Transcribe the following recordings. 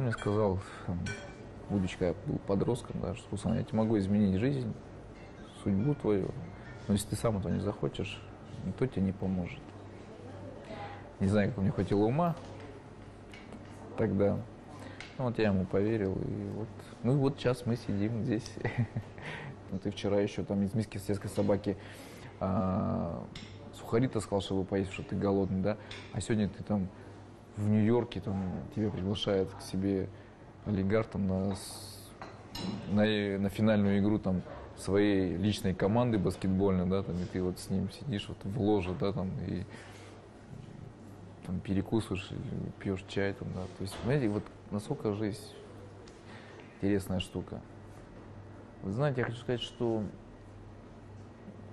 он мне сказал, будучи когда я был подростком, да, что, Руслан, я тебе могу изменить жизнь, судьбу твою, но если ты сам этого не захочешь, никто тебе не поможет. Не знаю, как мне хватило ума тогда. Ну, вот я ему поверил, и вот, ну вот сейчас мы сидим здесь. Ты вчера еще там из миски соседской собаки а, сухари таскал, чтобы поесть, что ты голодный, да? А сегодня ты там в Нью-Йорке, там тебя приглашает к себе олигарх там на, на, на финальную игру там своей личной команды баскетбольной, да, там, и ты вот с ним сидишь вот в ложе, да, там, и там перекусываешь, пьешь чай, там, да. То есть, понимаете, вот насколько жизнь интересная штука. Вы знаете, я хочу сказать, что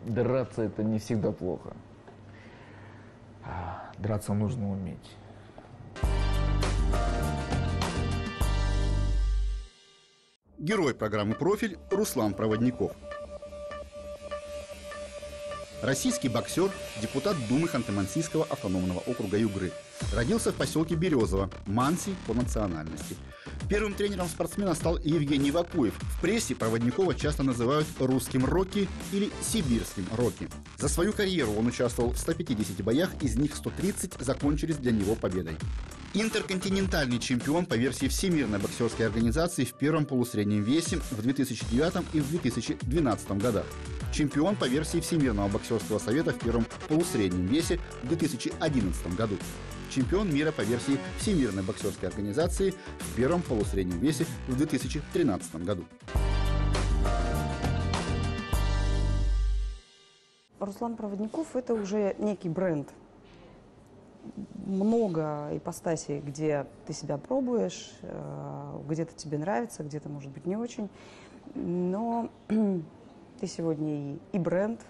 драться это не всегда плохо. А, драться нужно уметь. Герой программы «Профиль» Руслан Проводников. Российский боксер, депутат Думы Ханты-Мансийского автономного округа Югры. Родился в поселке Березово, Манси по национальности. Первым тренером спортсмена стал Евгений Вакуев. В прессе Проводникова часто называют русским Рокки или сибирским Рокки. За свою карьеру он участвовал в 150 боях, из них 130 закончились для него победой. Интерконтинентальный чемпион по версии Всемирной боксерской организации в первом полусреднем весе в 2009 и в 2012 годах. Чемпион по версии Всемирного боксерского совета в первом полусреднем весе в 2011 году. Чемпион мира по версии Всемирной боксерской организации в первом полусреднем весе в 2013 году. Руслан Проводников – это уже некий бренд много ипостасей, где ты себя пробуешь, э, где-то тебе нравится, где-то, может быть, не очень. Но ты сегодня и, бренд,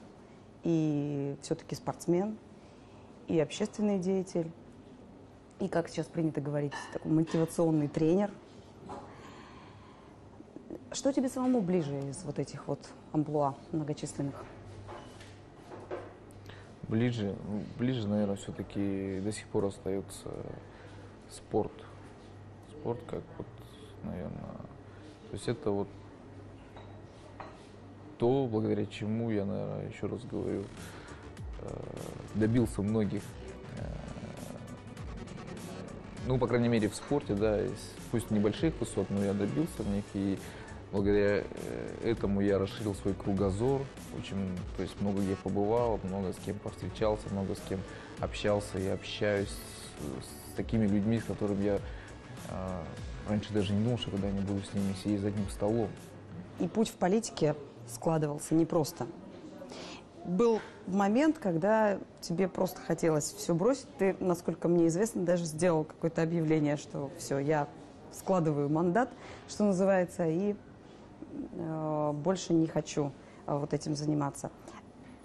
и все-таки спортсмен, и общественный деятель, и, как сейчас принято говорить, такой мотивационный тренер. Что тебе самому ближе из вот этих вот амплуа многочисленных? Ближе, ближе, наверное, все-таки до сих пор остается спорт. Спорт как вот, наверное, то есть это вот то, благодаря чему я, наверное, еще раз говорю, э, добился многих, э, ну, по крайней мере, в спорте, да, пусть небольших высот, но я добился в них, и благодаря э, этому я расширил свой кругозор, очень, то есть много где побывал, много с кем повстречался, много с кем общался и общаюсь с, с такими людьми, с которыми я э, раньше даже не думал, что когда-нибудь с ними сидеть за одним столом. И путь в политике складывался непросто. Был момент, когда тебе просто хотелось все бросить. Ты, насколько мне известно, даже сделал какое-то объявление, что все, я складываю мандат, что называется, и больше не хочу э, вот этим заниматься.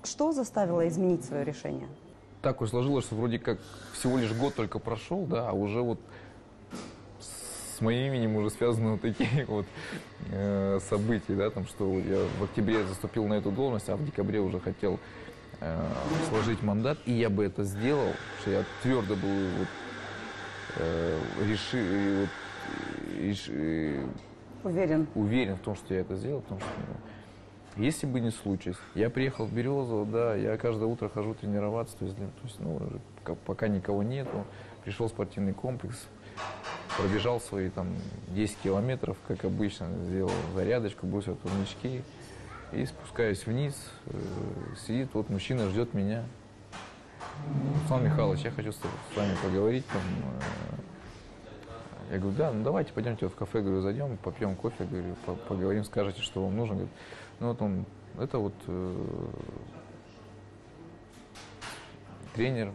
Что заставило изменить свое решение? Так уж сложилось, что вроде как всего лишь год только прошел, да, а уже вот с моим именем уже связаны вот такие вот э, события, да, там, что я в октябре заступил на эту должность, а в декабре уже хотел э, сложить мандат, и я бы это сделал, что я твердо был вот, э, решил, вот, реш, э, Уверен. уверен в том, что я это сделал, потому что ну, если бы не случай, я приехал в Березово, да, я каждое утро хожу тренироваться, то есть, то есть ну, пока никого нету, пришел в спортивный комплекс, пробежал свои там 10 километров, как обычно, сделал зарядочку, бросил турнички и спускаюсь вниз, э, сидит вот мужчина, ждет меня. Руслан Михайлович, я хочу с вами поговорить, там, э, я говорю, да, ну давайте пойдемте в кафе, говорю, зайдем, попьем кофе, говорю, поговорим, скажете, что вам нужно. Говорит, ну вот он, это вот э, тренер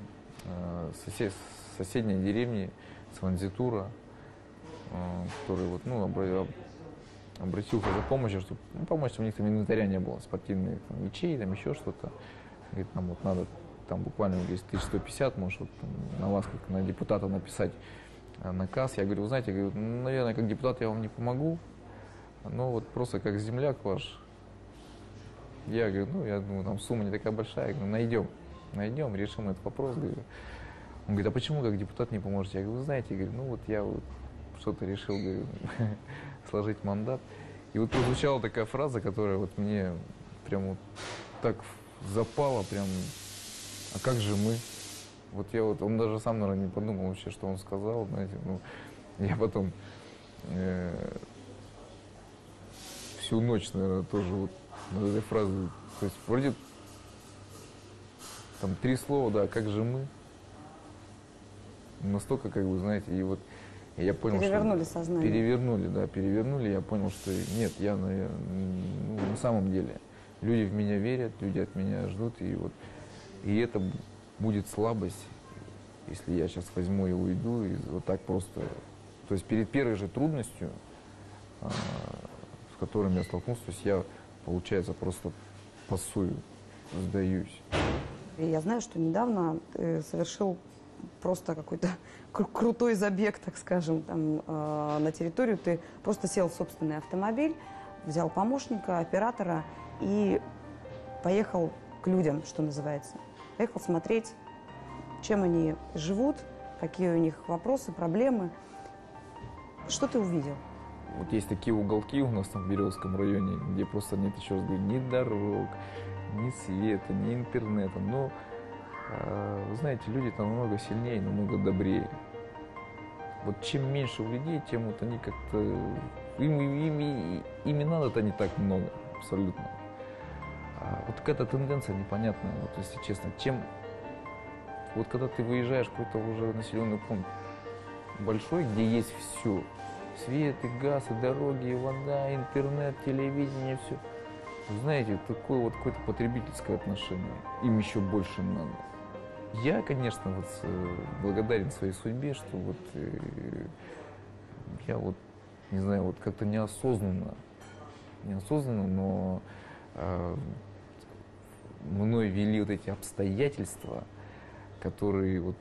э, сосед, соседней деревни Сванзитура, э, который вот, ну, обра- обратился за помощью, чтобы ну, помочь, у них там инвентаря не было, спортивных там, мячей, там еще что-то. Говорит, нам вот надо там буквально здесь 1150, может, вот, на вас, как на депутата, написать наказ. Я говорю, вы знаете, ну, наверное, как депутат я вам не помогу, но вот просто как земляк ваш, я говорю, ну, я думаю, там сумма не такая большая, я говорю, найдем, найдем, решим этот вопрос, говорю. Он говорит, а почему как депутат не поможете? Я говорю, вы знаете, говорю, ну вот я вот что-то решил говорю, сложить мандат. И вот прозвучала такая фраза, которая вот мне прям вот так запала, прям, а как же мы? Вот я вот, он даже сам, наверное, не подумал вообще, что он сказал, знаете, ну, я потом э, всю ночь, наверное, тоже вот над этой фразой, то есть вроде там три слова, да, как же мы? Настолько, как бы, знаете, и вот я понял, Перевернули что... сознание. Перевернули, да, перевернули. Я понял, что нет, я, наверное, ну, на самом деле, люди в меня верят, люди от меня ждут, и вот, и это будет слабость, если я сейчас возьму и уйду, и вот так просто, то есть перед первой же трудностью, а, с которым я столкнулся, то есть я, получается, просто пасую, сдаюсь. И я знаю, что недавно ты совершил просто какой-то кру- крутой забег, так скажем, там э, на территорию. Ты просто сел в собственный автомобиль, взял помощника, оператора и поехал к людям, что называется. Поехал смотреть, чем они живут, какие у них вопросы, проблемы. Что ты увидел? Вот есть такие уголки у нас там в Березском районе, где просто нет, еще раз говорю, ни дорог, ни света, ни интернета. Но, э, вы знаете, люди там намного сильнее, намного добрее. Вот чем меньше людей, тем вот они как-то... Им, им, им, им и надо-то не так много, абсолютно. А вот какая-то тенденция непонятная, вот если честно. Чем... Вот когда ты выезжаешь в какой-то уже населенный пункт большой, где есть все, свет, и газ, и дороги, и вода, интернет, телевидение, все. Знаете, такое вот какое-то потребительское отношение. Им еще больше надо. Я, конечно, вот э, благодарен своей судьбе, что вот э, я вот, не знаю, вот как-то неосознанно, неосознанно, но э, мной вели вот эти обстоятельства, которые вот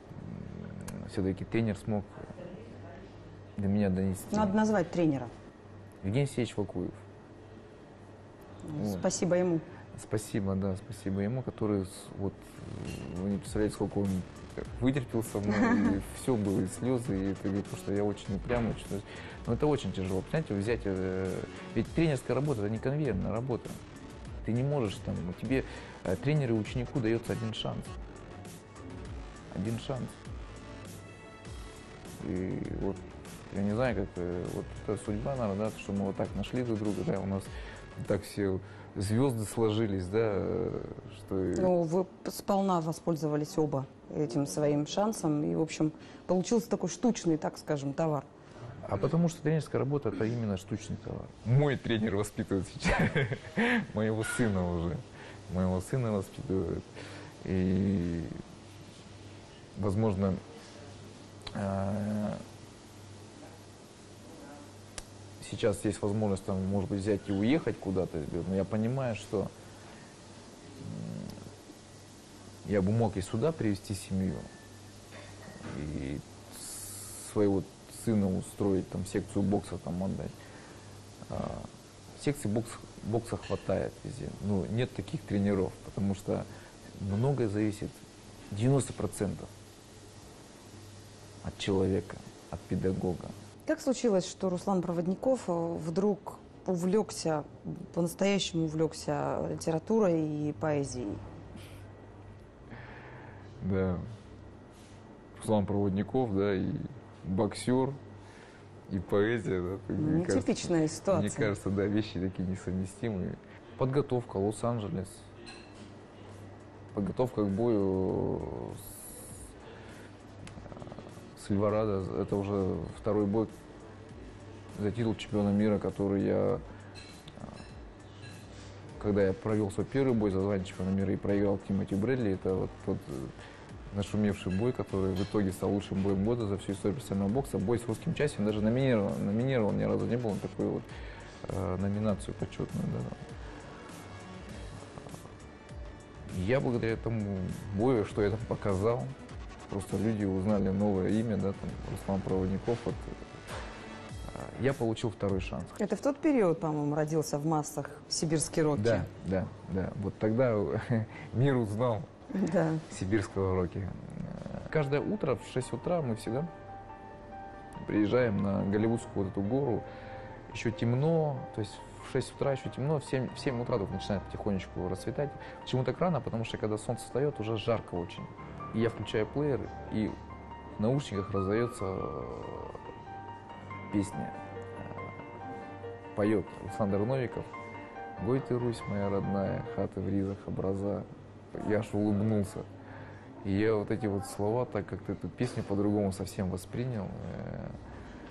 все-таки тренер смог до меня донести. Надо назвать тренера. Евгений Сеевич Вакуев. Вот. Спасибо ему. Спасибо, да, спасибо ему, который, вот, э, вы не представляете, сколько он вытерпел со мной, и все было, и слезы, и это говорит, потому что я очень упрямый, очень... Но это очень тяжело, понимаете, взять, э, ведь тренерская работа, это не конвейерная работа. Ты не можешь там, тебе э, тренеру и ученику дается один шанс. Один шанс. И вот, я не знаю, как, э, вот это судьба, наверное, да, что мы вот так нашли друг друга, да, у нас так все звезды сложились, да, э, что... Ну, вы сполна воспользовались оба этим своим шансом. И, в общем, получился такой штучный, так скажем, товар. А потому что тренерская работа это именно штучный товар. Мой тренер воспитывает сейчас моего сына уже. Моего сына воспитывает. И, возможно, э, сейчас есть возможность, там, может быть, взять и уехать куда-то. Но я понимаю, что я бы мог и сюда привести семью. И своего сына устроить, там, секцию бокса там отдать. А, секций бокс, бокса хватает везде. Ну, нет таких тренеров, потому что многое зависит, 90% от человека, от педагога. Как случилось, что Руслан Проводников э, вдруг увлекся, по-настоящему увлекся литературой и поэзией? Да. Руслан Проводников, да, и боксер, и поэзия, да. так, мне кажется, Нетипичная ситуация. Мне кажется, да, вещи такие несовместимые. Подготовка, Лос-Анджелес. Подготовка к бою с, с Альварадо. Это уже второй бой за титул чемпиона мира, который я... а, Когда я провел свой первый бой за звание чемпиона мира и проиграл Тимоти Брэдли, это вот тот э, нашумевший бой, который в итоге стал лучшим боем года за всю историю профессионального бокса. Бой с русским частью, даже номинирован, номинирован ни разу не был на такую вот э, номинацию почетную. Да. Я благодаря этому бою, что я там показал, просто люди узнали новое имя, да, там, Руслан Проводников. Вот, э, я получил второй шанс. Это в тот период, по-моему, родился в массах сибирский рокки. Да, да, да. Вот тогда мир узнал Да. сибирского роки. Каждое утро в 6 утра мы всегда приезжаем на Голливудскую вот эту гору, еще темно, то есть в 6 утра еще темно, в 7, в 7 утра только начинает потихонечку расцветать. Почему так рано? Потому что когда солнце встает, уже жарко очень. И я включаю плеер, и в наушниках раздается э, песня. Э, Поет Александр Новиков. «Гой ты, Русь моя родная, хаты в ризах образа». Я аж улыбнулся. И я вот эти вот слова, так как эту песню по-другому совсем воспринял, э,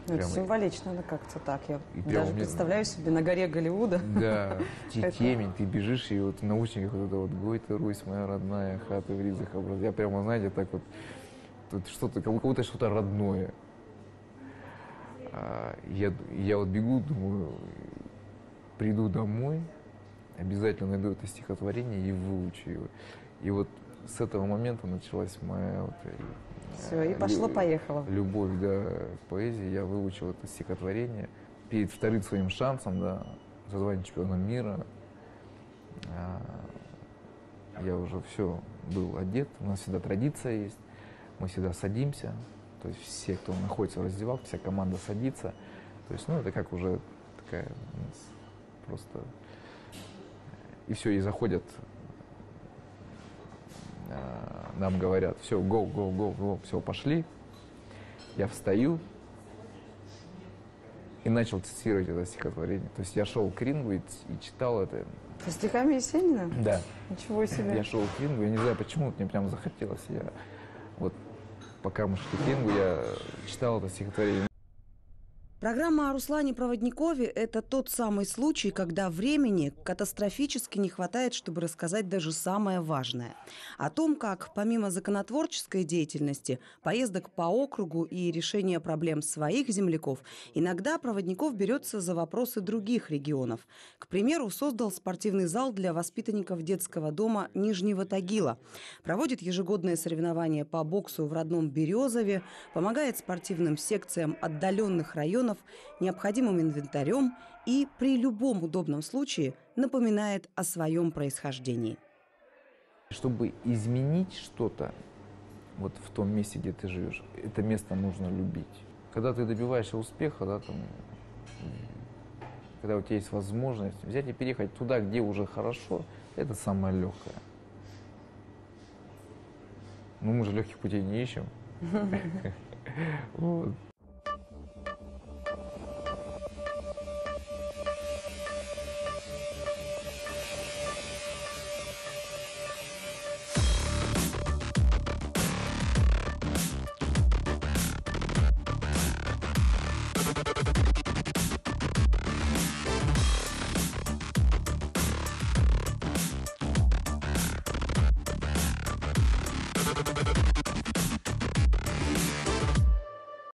Ну, это символично, ну как-то так. Я даже меня- представляю себе на горе Голливуда. Да, те- темень, ты бежишь, и вот в наушниках вот это вот «Гой ты, Русь моя родная, хаты в ризах образ». Я прямо, знаете, так вот, тут что-то, как будто что-то родное. А, Я, я вот бегу, думаю, приду домой, обязательно найду это стихотворение и выучу его. И вот с этого момента началась моя вот, э, Все, и лю- пошло-поехало. любовь да, к поэзии. Я выучил это стихотворение перед вторым своим шансом, да, за звание чемпиона мира. а, Я уже все был одет, у нас всегда традиция есть, мы всегда садимся, то есть все, кто находится в раздевалке, вся команда садится. То есть, ну, это как уже такая просто... И все, и заходят, а, нам говорят, все, go, go, go, go, все, пошли. Я встаю и начал цитировать это стихотворение. То есть я шел к рингу и, и читал это. Со стихами Есенина? Да. Ничего себе. Я шел к рингу, я не знаю почему, мне прям захотелось. Я вот пока мы шли к рингу, я читал это стихотворение. Программа о Руслане Проводникове – это тот самый случай, когда времени катастрофически не хватает, чтобы рассказать даже самое важное. О том, как помимо законотворческой деятельности, поездок по округу и решения проблем своих земляков, иногда Проводников берется за вопросы других регионов. К примеру, создал спортивный зал для воспитанников детского дома Нижнего Тагила, проводит ежегодные соревнования по боксу в родном Березове, помогает спортивным секциям отдаленных районов необходимым инвентарем и при любом удобном случае напоминает о своем происхождении. Чтобы изменить что-то вот в том месте, где ты живешь, это место нужно любить. Когда ты добиваешься успеха, да, там, когда у тебя есть возможность взять и переехать туда, где уже хорошо, это самое легкое. Ну, мы же легких путей не ищем.